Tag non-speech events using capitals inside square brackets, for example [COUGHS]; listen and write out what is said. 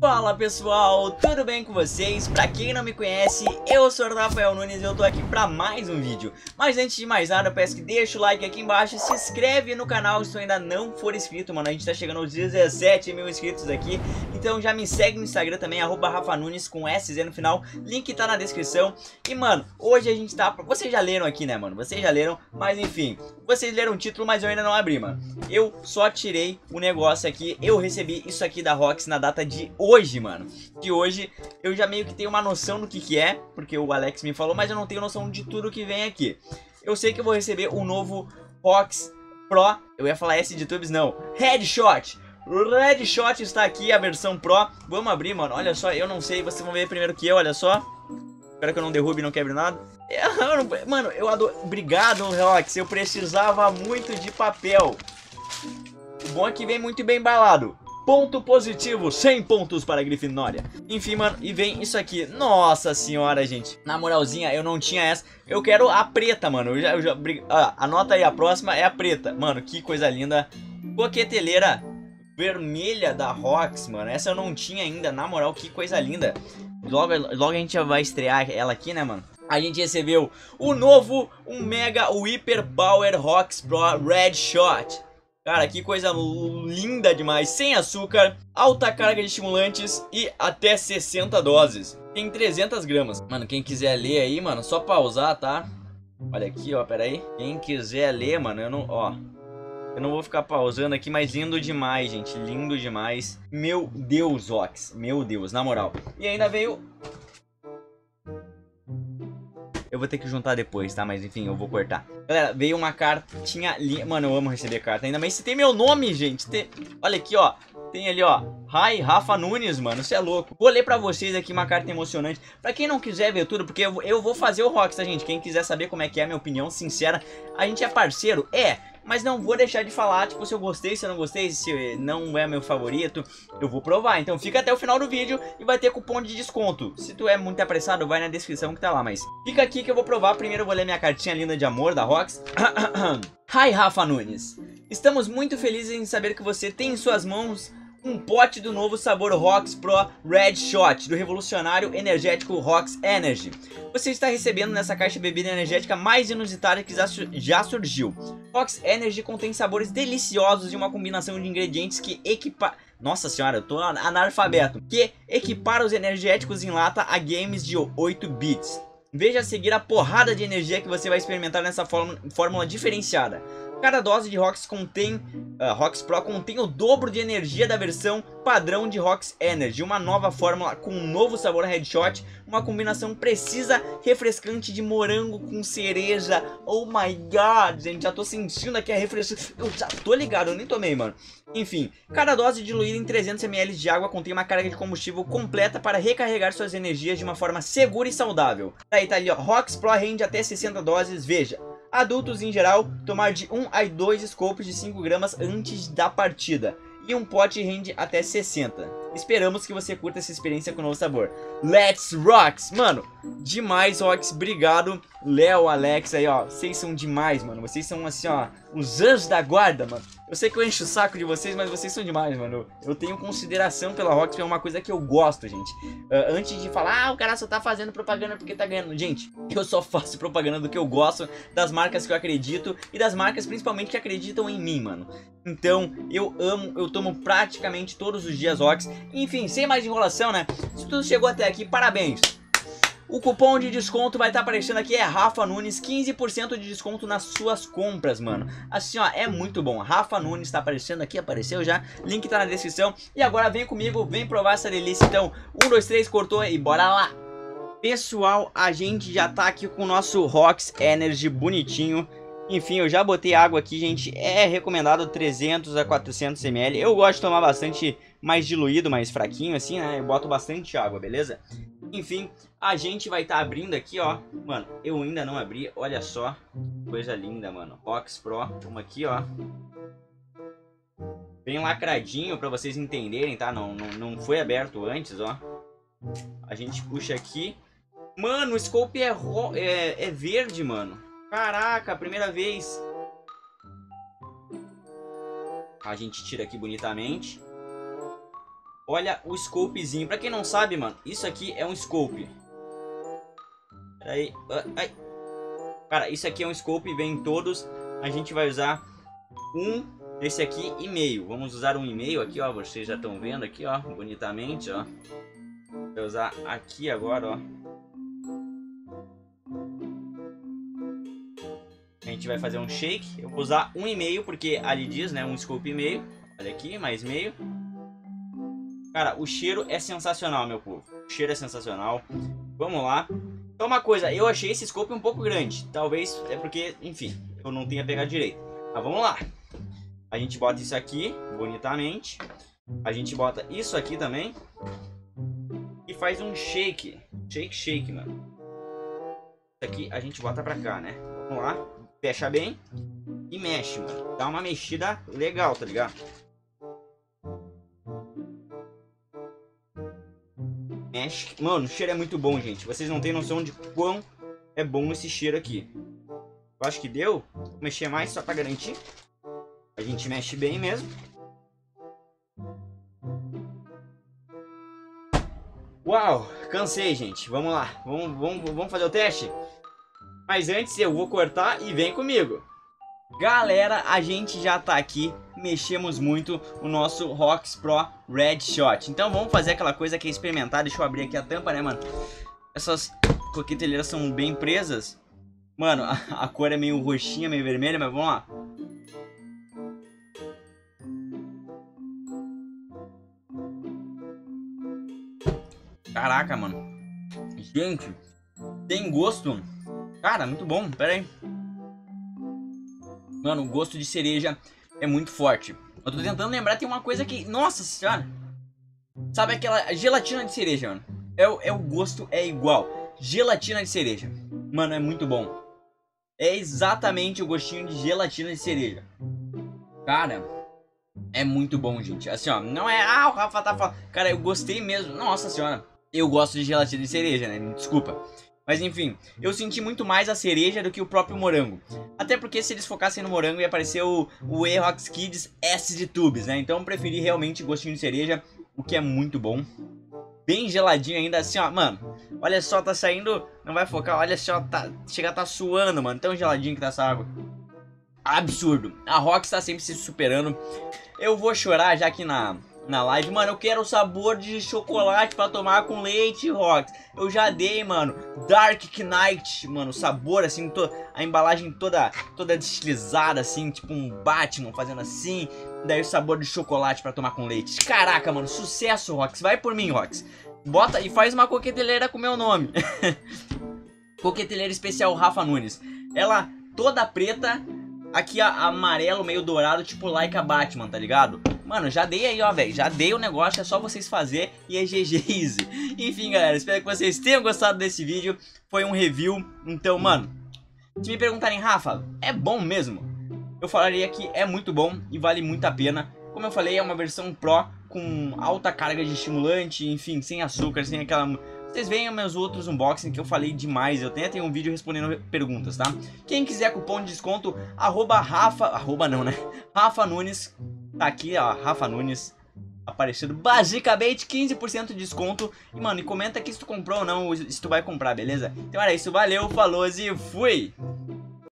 Fala pessoal, tudo bem com vocês? Pra quem não me conhece, eu sou o Rafael Nunes e eu tô aqui pra mais um vídeo. Mas antes de mais nada, peço que deixa o like aqui embaixo Se inscreve no canal se tu ainda não for inscrito, mano. A gente tá chegando aos 17 mil inscritos aqui. Então já me segue no Instagram também, arroba Rafa Nunes com SZ no final. Link tá na descrição. E mano, hoje a gente tá... Vocês já leram aqui né mano, vocês já leram Mas enfim, vocês leram o título, mas eu ainda não abri mano. Eu só tirei o negócio aqui. Eu recebi isso aqui da Rox na data de hoje, mano. De hoje eu já meio que tenho uma noção do que que é, porque o Alex me falou, mas eu não tenho noção de tudo que vem aqui. Eu sei que eu vou receber o novo Fox Pro, eu ia falar S de tubes, não, Headshot. Headshot está aqui, a versão Pro. Vamos abrir, mano. Olha só, eu não sei, vocês vão ver primeiro que eu, olha só. Espero que eu não derrube e não quebre nada. [LAUGHS] Mano, eu adoro... Obrigado, Rox. Eu precisava muito de papel. O bom é que vem muito bem embalado. Ponto positivo, 100 pontos para a Grifinória. Enfim, mano, e vem isso aqui. Nossa senhora, gente. Na moralzinha, eu não tinha essa. Eu quero a preta, mano. Eu já, eu já, ah, anota aí, a próxima é a preta. Mano, que coisa linda. Coqueteleira vermelha da Rox, mano. Essa eu não tinha ainda. Na moral, que coisa linda. Logo, logo a gente já vai estrear ela aqui, né, mano? A gente recebeu o novo, um Mega, o Hyper Power Rox Pro Red Shot. Cara, que coisa linda demais, sem açúcar, alta carga de estimulantes e até 60 doses. Tem 300 gramas. Mano, quem quiser ler aí, mano, só pausar, tá? Olha aqui, ó, pera aí. Quem quiser ler, mano, eu não, ó... Eu não vou ficar pausando aqui, mas lindo demais, gente. Lindo demais. Meu Deus, Ox. Meu Deus, na moral. E ainda veio eu vou ter que juntar depois, tá? Mas enfim, eu vou cortar. Galera, veio uma cartinha ali. Mano, eu amo receber carta. Ainda mais se tem meu nome, gente. Tem... Olha aqui, ó. Tem ali, ó. Hi, Rafa Nunes, mano. Você é louco. Vou ler pra vocês aqui uma carta emocionante. Pra quem não quiser ver tudo, porque eu, vou fazer o Rox, tá, gente? Quem quiser saber como é que é a minha opinião sincera. A gente é parceiro? É. Mas não vou deixar de falar, tipo, se eu gostei, se eu não gostei, se não é meu favorito, eu vou provar. Então fica até o final do vídeo e vai ter cupom de desconto. Se tu é muito apressado, vai na descrição que tá lá, mas fica aqui que eu vou provar. Primeiro eu vou ler minha cartinha linda de amor da Rox. [COUGHS] Hi, Rafa Nunes. Estamos muito felizes em saber que você tem em suas mãos um pote do novo sabor Rox Pro Red Shot, do revolucionário energético Rox Energy. Você está recebendo nessa caixa bebida energética mais inusitada que já surgiu. Rox Energy contém sabores deliciosos e uma combinação de ingredientes que equipa... Nossa senhora, eu tô analfabeto. Que equipara os energéticos em lata a games de 8 bits. Veja a seguir a porrada de energia que você vai experimentar nessa fórmula diferenciada. Cada dose de ROX contém, uh, ROX Pro contém o dobro de energia da versão padrão de ROX Energy, uma nova fórmula com um novo sabor headshot, uma combinação precisa, refrescante de morango com cereja. Oh my god, gente, já tô sentindo aqui a refrescante. Eu já tô ligado, eu nem tomei, mano. Enfim, cada dose diluída em 300ml de água contém uma carga de combustível completa para recarregar suas energias de uma forma segura e saudável. Aí tá ali, ó, ROX Pro rende até 60 doses, veja. Adultos em geral, tomar de 1 a 2 scopes de 5 gramas antes da partida. E um pote rende até 60. Esperamos que você curta essa experiência com o novo sabor. Let's Rocks! Mano, demais, Rocks. Obrigado, Léo, Alex aí, ó. Vocês são demais, mano. Vocês são, assim, ó, os anjos da guarda, mano. Eu sei que eu encho o saco de vocês, mas vocês são demais, mano. Eu tenho consideração pela Rockstar, é uma coisa que eu gosto, gente. Uh, antes de falar, ah, o cara só tá fazendo propaganda porque tá ganhando. Gente, eu só faço propaganda do que eu gosto, das marcas que eu acredito e das marcas principalmente que acreditam em mim, mano. Então, eu amo, eu tomo praticamente todos os dias Rox. Enfim, sem mais enrolação, né? Se tu chegou até aqui, parabéns. O cupom de desconto vai estar tá aparecendo aqui, é Rafa Nunes, 15% de desconto nas suas compras, mano. Assim, ó, é muito bom. Rafa Nunes tá aparecendo aqui, apareceu já, link tá na descrição. E agora vem comigo, vem provar essa delícia. Então, um, dois, três, cortou e bora lá. Pessoal, a gente já tá aqui com o nosso Rox Energy bonitinho. Enfim, eu já botei água aqui, gente. É recomendado 300 a 400 ml. Eu gosto de tomar bastante mais diluído, mais fraquinho assim, né? Eu boto bastante água, beleza? Enfim, a gente vai estar tá abrindo aqui, ó. Mano, eu ainda não abri. Olha só. Coisa linda, mano. Ox Pro. Vamos aqui, ó. Bem lacradinho pra vocês entenderem, tá? Não, não, não foi aberto antes, ó. A gente puxa aqui. Mano, o scope é, é, é verde, mano. Caraca, primeira vez. A gente tira aqui bonitamente. Olha o scopezinho. Pra quem não sabe, mano, isso aqui é um scope. Pera aí. Ai. Cara, isso aqui é um scope, vem em todos. A gente vai usar um desse aqui e meio. Vamos usar um e meio aqui, ó. Vocês já estão vendo aqui, ó, bonitamente, ó. Vou usar aqui agora, ó. A gente vai fazer um shake. Eu vou usar um e meio porque ali diz, né, um scope e meio. Olha aqui, mais meio. Cara, o cheiro é sensacional, meu povo. O cheiro é sensacional. Vamos lá. Então uma coisa, eu achei esse scope um pouco grande. Talvez é porque, enfim, eu não tenha pegado direito. Mas vamos lá. A gente bota isso aqui, bonitamente. A gente bota isso aqui também. E faz um shake. Shake, shake, mano. Isso aqui a gente bota pra cá, né? Vamos lá. Fecha bem. E mexe, mano. Dá uma mexida legal, tá ligado? Mexe. Mano, o cheiro é muito bom, gente. Vocês não têm noção de quão é bom esse cheiro aqui. Eu acho que deu. Vou mexer mais só pra garantir. A gente mexe bem mesmo. Uau, cansei, gente. Vamos lá. Vamos, vamos, vamos fazer o teste? Mas antes eu vou cortar e vem comigo. Galera, a gente já tá aqui, mexemos muito o nosso Rocks Pro Red Shot. Então vamos fazer aquela coisa que é experimentar. Deixa eu abrir aqui a tampa, né, mano? Essas coquetelheiras são bem presas. Mano, a, a cor é meio roxinha, meio vermelha, mas vamos lá. Caraca, mano. Gente, tem gosto. Cara, muito bom. Pera aí. Mano, o gosto de cereja é muito forte. Eu tô tentando lembrar, tem uma coisa que... Nossa senhora. Sabe aquela gelatina de cereja, mano? É, é o gosto é igual. Gelatina de cereja. Mano, é muito bom. É exatamente o gostinho de gelatina de cereja. Cara, é muito bom, gente. Assim, ó, não é... Ah, o Rafa tá falando... Cara, eu gostei mesmo. Nossa senhora. Eu gosto de gelatina de cereja, né? Desculpa. Mas enfim, eu senti muito mais a cereja do que o próprio morango. Até porque se eles focassem no morango ia aparecer o, o Erox Kids S de Tubes, né? Então eu preferi realmente gostinho de cereja, o que é muito bom. Bem geladinho ainda, assim, ó, mano. Olha só, tá saindo, não vai focar, olha só, tá, chega tá suando, mano. Tão geladinho que tá essa água. Absurdo. A Rox tá sempre se superando. Eu vou chorar já aqui na, na live. Mano, eu quero o sabor de chocolate pra tomar com leite, Rox. Eu já dei, mano. Dark Knight, mano, o sabor assim, to a embalagem toda toda deslizada assim, tipo um Batman fazendo assim. Daí o sabor de chocolate pra tomar com leite. Caraca, mano, sucesso, Rox. Vai por mim, Rox. Bota e faz uma coqueteleira com meu nome. [LAUGHS] coqueteleira especial Rafa Nunes. Ela toda preta, aqui amarelo meio dourado, tipo like a Batman, tá ligado? Mano, já dei aí, ó, velho. Já dei o negócio, é só vocês fazer e é GG easy. [LAUGHS] Enfim, galera, espero que vocês tenham gostado desse vídeo. Foi um review. Então, mano, se me perguntarem, Rafa, é bom mesmo? Eu falaria que é muito bom e vale muito a pena. Como eu falei, é uma versão Pro com alta carga de estimulante, enfim, sem açúcar, sem aquela... Vocês veem meus outros unboxing que eu falei demais, eu até tenho um vídeo respondendo perguntas, tá? Quem quiser cupom de desconto, arroba Rafa, arroba não, né? Rafa Nunes, Tá aqui, ó, Rafa Nunes aparecendo basicamente 15% de desconto. E, mano, e comenta aqui se tu comprou ou não, se tu vai comprar, beleza? Então era isso, valeu, falou e fui!